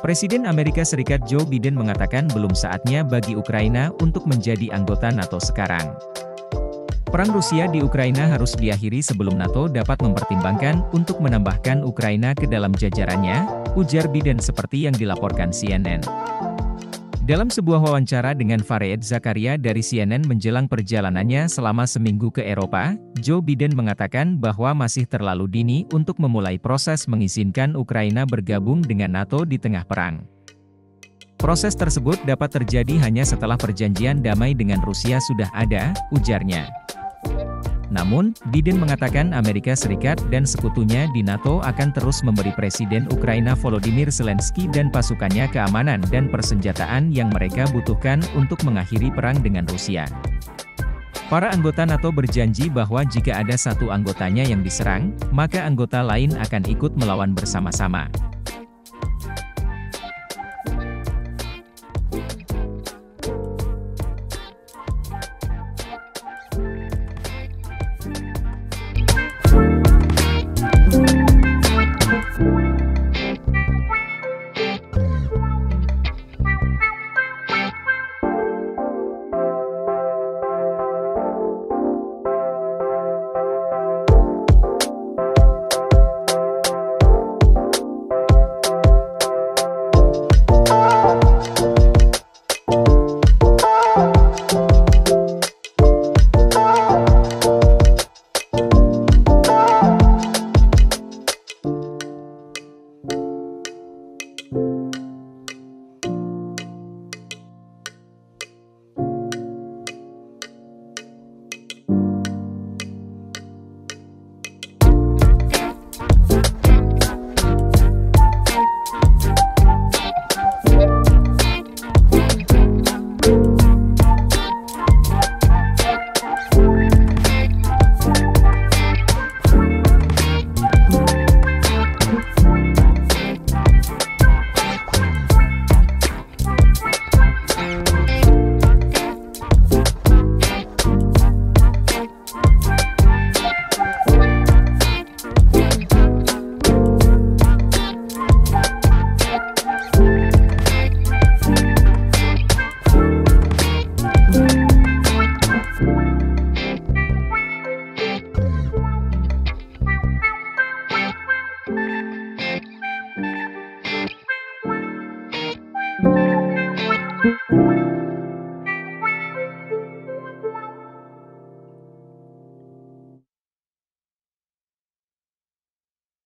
Presiden Amerika Serikat Joe Biden mengatakan belum saatnya bagi Ukraina untuk menjadi anggota NATO sekarang. Perang Rusia di Ukraina harus diakhiri sebelum NATO dapat mempertimbangkan untuk menambahkan Ukraina ke dalam jajarannya, ujar Biden seperti yang dilaporkan CNN. Dalam sebuah wawancara dengan Fareed Zakaria dari CNN menjelang perjalanannya selama seminggu ke Eropa, Joe Biden mengatakan bahwa masih terlalu dini untuk memulai proses mengizinkan Ukraina bergabung dengan NATO di tengah perang. Proses tersebut dapat terjadi hanya setelah perjanjian damai dengan Rusia sudah ada, ujarnya. Namun, Biden mengatakan Amerika Serikat dan sekutunya di NATO akan terus memberi Presiden Ukraina Volodymyr Zelensky dan pasukannya keamanan dan persenjataan yang mereka butuhkan untuk mengakhiri perang dengan Rusia. Para anggota NATO berjanji bahwa jika ada satu anggotanya yang diserang, maka anggota lain akan ikut melawan bersama-sama.